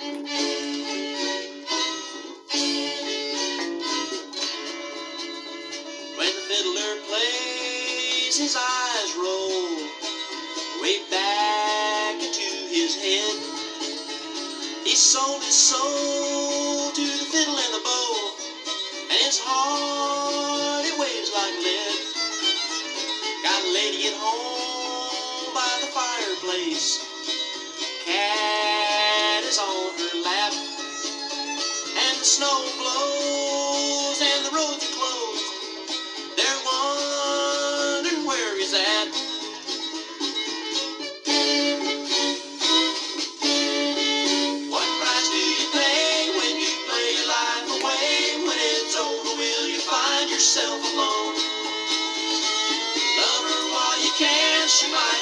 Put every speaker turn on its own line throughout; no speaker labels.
When the fiddler plays, his eyes roll way back into his head. He sold his soul to the fiddle and the bow, and his heart it weighs like lead. Got a lady at home by the fireplace. snow blows and the roads are closed, they're wondering where he's at. What price do you pay when you play your life away? When it's over, will you find yourself alone? Love her while you can, she might.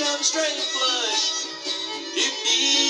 shot a straight flush. Yippee.